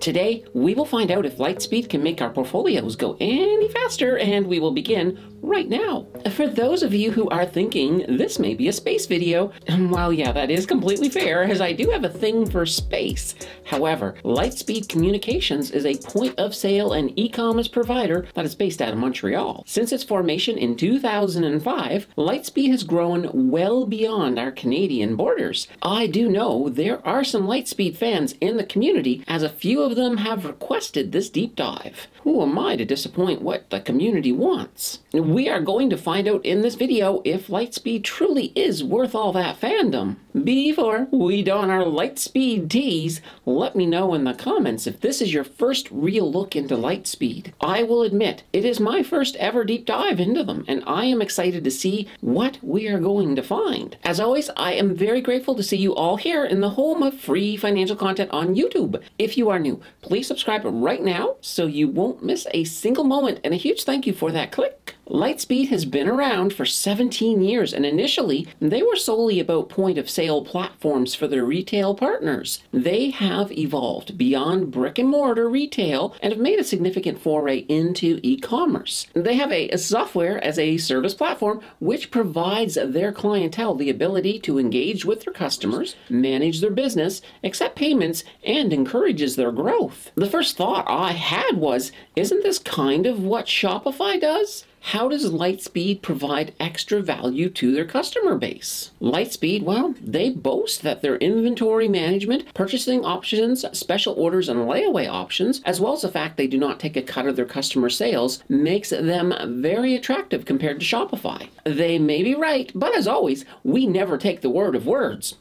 Today, we will find out if Lightspeed can make our portfolios go any faster, and we will begin right now. For those of you who are thinking this may be a space video, well, yeah, that is completely fair, as I do have a thing for space. However, Lightspeed Communications is a point of sale and e-commerce provider that is based out of Montreal. Since its formation in 2005, Lightspeed has grown well beyond our Canadian borders. I do know there are some Lightspeed fans in the community, as a few few of them have requested this deep dive. Who am I to disappoint what the community wants? We are going to find out in this video if Lightspeed truly is worth all that fandom. Before we don our Lightspeed tees, let me know in the comments if this is your first real look into Lightspeed. I will admit, it is my first ever deep dive into them, and I am excited to see what we are going to find. As always, I am very grateful to see you all here in the home of free financial content on YouTube. If you are new, please subscribe right now so you won't miss a single moment. And a huge thank you for that click. Lightspeed has been around for 17 years, and initially they were solely about point of sale platforms for their retail partners. They have evolved beyond brick and mortar retail and have made a significant foray into e commerce. They have a, a, software as a service platform which provides their clientele the ability to engage with their customers, manage their business, accept payments, and encourages their growth. The first thought I had was, isn't this kind of what Shopify does? How does Lightspeed provide extra value to their customer base? Lightspeed, well, they boast that their inventory management, purchasing options, special orders, and layaway options, as well as the fact they do not take a cut of their customer sales, makes them very attractive compared to Shopify. They may be right, but as always, we never take the word of words,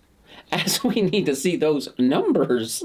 as we need to see those numbers.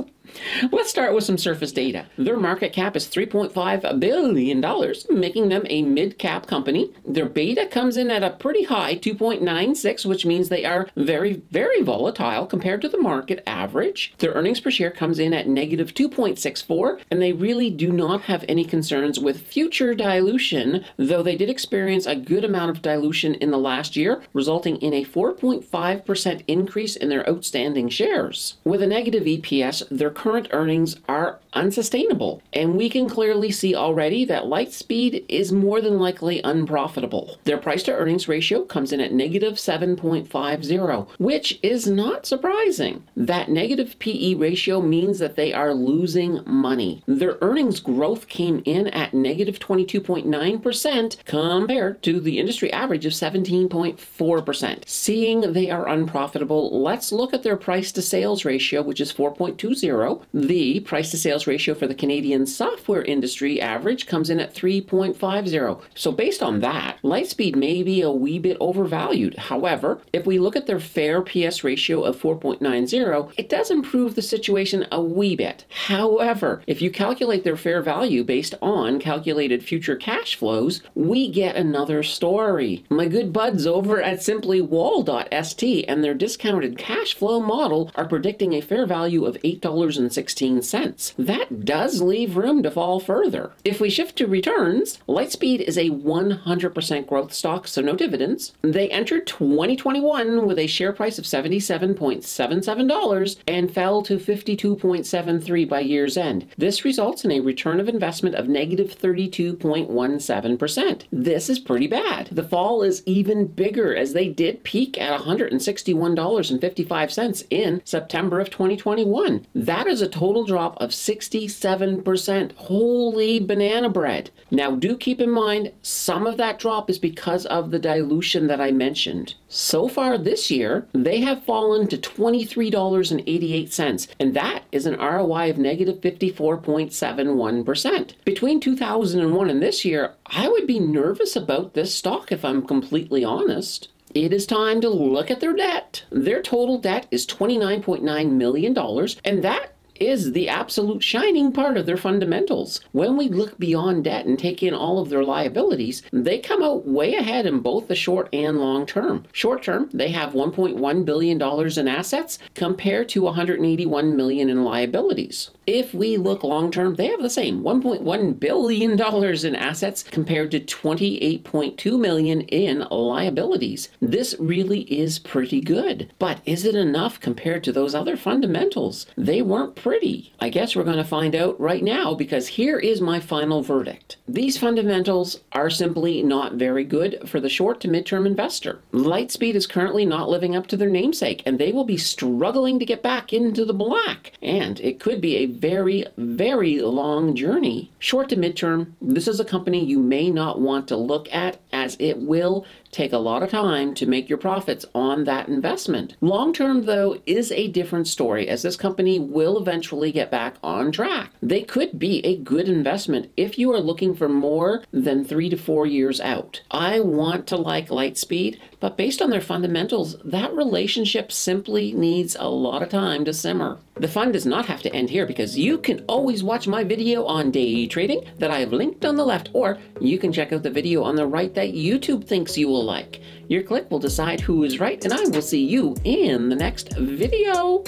Let's start with some surface data. Their market cap is $3.5 billion, making them a mid cap company. Their beta comes in at a pretty high 2.96, which means they are very, very volatile compared to the market average. Their earnings per share comes in at negative 2.64, and they really do not have any concerns with future dilution, though they did experience a good amount of dilution in the last year, resulting in a 4.5% increase in their outstanding shares. With a negative EPS, their current earnings are unsustainable, and we can clearly see already that Lightspeed is more than likely unprofitable. Their price to earnings ratio comes in at negative 7.50, which is not surprising. That negative PE ratio means that they are losing money. Their earnings growth came in at negative 22.9% compared to the industry average of 17.4%. Seeing they are unprofitable, let's look at their price to sales ratio, which is 4.20 the price to sales ratio for the Canadian software industry average comes in at 3.50. So based on that, Lightspeed may be a wee bit overvalued. However, if we look at their fair PS ratio of 4.90, it does improve the situation a wee bit. However, if you calculate their fair value based on calculated future cash flows, we get another story. My good buds over at simplywall.st and their discounted cash flow model are predicting a fair value of $8 $2.16. That does leave room to fall further. If we shift to returns, Lightspeed is a 100% growth stock, so no dividends. They entered 2021 with a share price of $77.77 and fell to 52.73 by year's end. This results in a return of investment of negative 32.17%. This is pretty bad. The fall is even bigger as they did peak at $161.55 in September of 2021. That is a total drop of 67%. Holy banana bread. Now, do keep in mind, some of that drop is because of the dilution that I mentioned. So far this year, they have fallen to $23.88, and that is an ROI of negative 54.71%. Between 2001 and this year, I would be nervous about this stock if I'm completely honest it is time to look at their debt. Their total debt is $29.9 million, and that is the absolute shining part of their fundamentals. When we look beyond debt and take in all of their liabilities, they come out way ahead in both the short and long term. Short term, they have $1.1 billion in assets compared to 181 million in liabilities. If we look long term, they have the same $1.1 billion in assets compared to 28.2 million in liabilities. This really is pretty good. But is it enough compared to those other fundamentals? They weren't pretty. I guess we're going to find out right now because here is my final verdict. These fundamentals are simply not very good for the short to midterm investor. Lightspeed is currently not living up to their namesake and they will be struggling to get back into the black. And it could be a very, very long journey. Short to midterm, this is a company you may not want to look at as it will take a lot of time to make your profits on that investment. Long term, though, is a different story as this company will eventually get back on track. They could be a good investment if you are looking for more than three to four years out. I want to like Lightspeed, but based on their fundamentals, that relationship simply needs a lot of time to simmer. The fun does not have to end here because you can always watch my video on day trading that I have linked on the left, or you can check out the video on the right that YouTube thinks you will like. Your click will decide who is right, and I will see you in the next video.